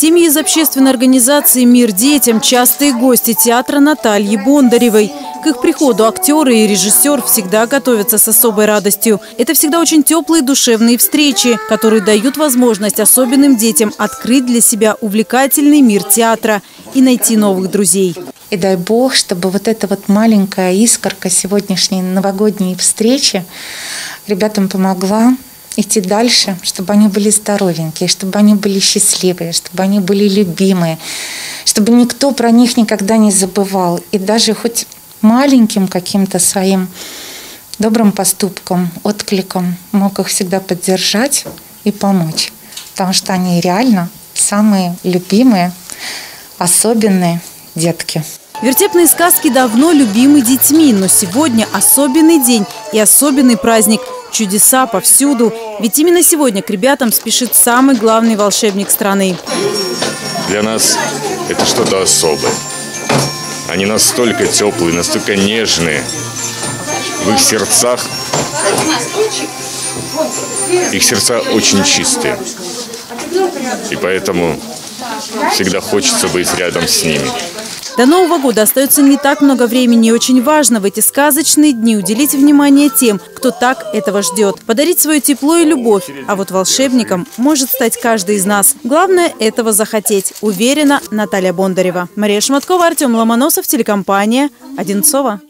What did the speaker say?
Семьи из общественной организации «Мир детям» – частые гости театра Натальи Бондаревой. К их приходу актеры и режиссер всегда готовятся с особой радостью. Это всегда очень теплые душевные встречи, которые дают возможность особенным детям открыть для себя увлекательный мир театра и найти новых друзей. И дай Бог, чтобы вот эта вот маленькая искорка сегодняшней новогодней встречи ребятам помогла идти дальше, чтобы они были здоровенькие, чтобы они были счастливые, чтобы они были любимые, чтобы никто про них никогда не забывал. И даже хоть маленьким каким-то своим добрым поступком, откликом мог их всегда поддержать и помочь. Потому что они реально самые любимые, особенные детки. Вертепные сказки давно любимы детьми, но сегодня особенный день и особенный праздник – Чудеса повсюду. Ведь именно сегодня к ребятам спешит самый главный волшебник страны. Для нас это что-то особое. Они настолько теплые, настолько нежные. В их сердцах их сердца очень чистые. И поэтому всегда хочется быть рядом с ними. До Нового года остается не так много времени и очень важно в эти сказочные дни уделить внимание тем, кто так этого ждет. Подарить свое тепло и любовь. А вот волшебником может стать каждый из нас. Главное – этого захотеть. Уверена Наталья Бондарева. Мария Шматкова, Артем Ломоносов, телекомпания «Одинцова».